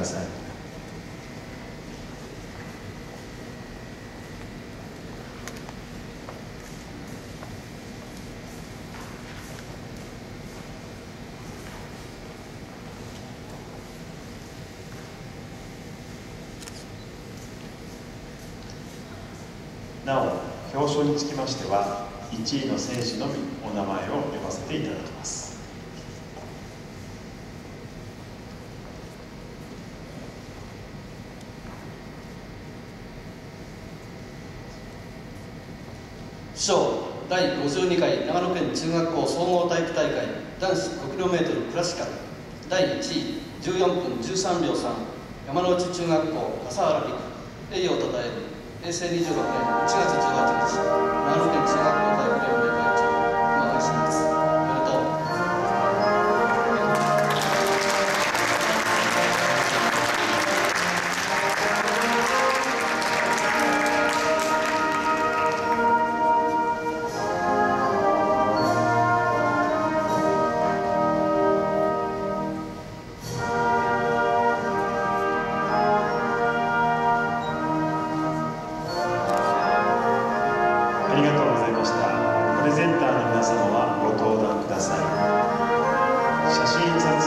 ださい。なお表彰につきましては1位の選手のみお名前を呼ばせていただきます。賞第52回長野県中学校総合体育大会男子 5km クラシカル。第1位14分13秒3山内中学校笠原陸。栄誉をたたえる。平成26年1月18日。ありがとうございました。プレゼンターの皆様はご登壇ください。写真撮影